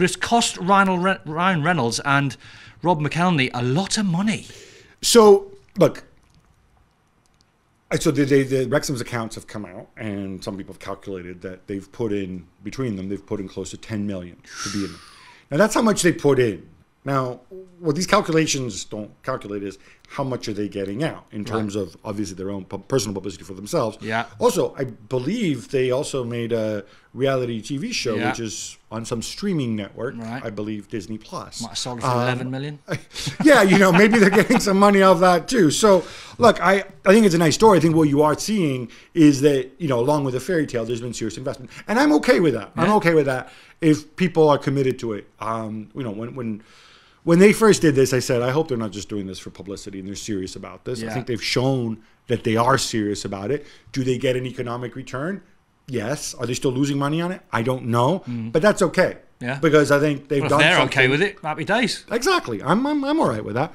but it's cost Ryan, Ryan Reynolds and Rob McElhenney a lot of money. So look, so the, the, the Wrexham's accounts have come out, and some people have calculated that they've put in between them, they've put in close to 10 million to be in. Now that's how much they put in. Now, what these calculations don't calculate is how much are they getting out in terms right. of obviously their own personal publicity for themselves. Yeah. Also, I believe they also made a reality TV show, yeah. which is on some streaming network. Right. I believe Disney Plus. Might have sold for um, 11 million. yeah, you know, maybe they're getting some money off that too. So, look, I, I think it's a nice story. I think what you are seeing is that, you know, along with the fairy tale, there's been serious investment. And I'm okay with that. Yeah. I'm okay with that if people are committed to it. Um, you know, when, when, when they first did this, I said, I hope they're not just doing this for publicity and they're serious about this. Yeah. I think they've shown that they are serious about it. Do they get an economic return? Yes. Are they still losing money on it? I don't know, mm. but that's okay. Yeah. Because I think they've well, done. they're something. okay with it. Happy days. Exactly. I'm, I'm, I'm all right with that.